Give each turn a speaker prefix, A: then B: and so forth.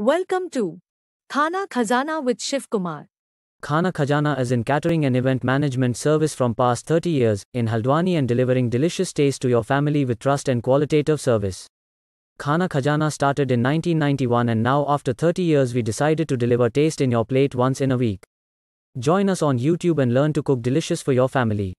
A: Welcome to Khana Khazana with Shiv Kumar.
B: Khana Khazana is in catering and event management service from past 30 years in Haldwani and delivering delicious taste to your family with trust and qualitative service. Khana Khazana started in 1991 and now after 30 years we decided to deliver taste in your plate once in a week. Join us on YouTube and learn to cook delicious for your family.